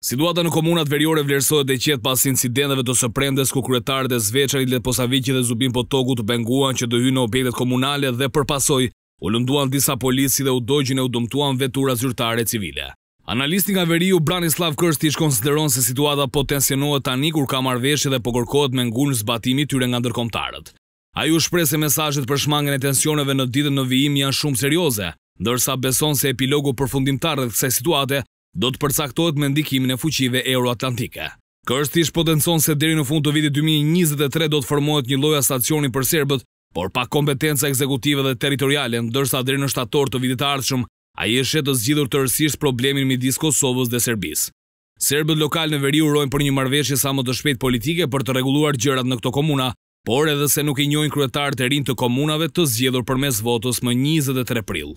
Situata në komunat veriore vlerësohet e qetë pas incidenteve të së premtes ku kryetarët e Zveçanit, Leposaviqit dhe Zubin Potokut u penguan që të hyjnë në objektet komunale dhe për pasojë u lënduan disa policë si dhe u dogjën e u dëmtuan vetura zyrtare e civile. Analisti nga veriu, Branislav Krstiç konsideron se situata po tensionohet tani kur ka marrëveshje dhe po kërkohet me ngulm zbatimi i tyre nga ndërkombëtarët. Ai u shpreh se mesazhet për shmangien e tensioneve në ditët në vijim janë shumë serioze, ndërsa beson se epilogu përfundimtar rreth kësaj situate do të përcaktohet me ndikimin e fuqive euroatlantike. Krstiç potencon se deri në fund të vitit dy mijë e njëzet e tre do të formohet një lloj asociacioni për serbët, por pa kompetenca ekzekutive dhe territoriale, ndërsa deri në shtator të vitit të ardhshëm, ai e sheh të zgjidhur tërësisht problemin midis Kosovës dhe Serbisë. Serbët lokalë në veri urojnë për një marrëveshje sa më të shpejtë politike për të rregulluar gjërat në këto komuna, por edhe se nuk i njohin kryetarët e rinj të komunave të zgjedhur përmes votës më njëzet e tre prill.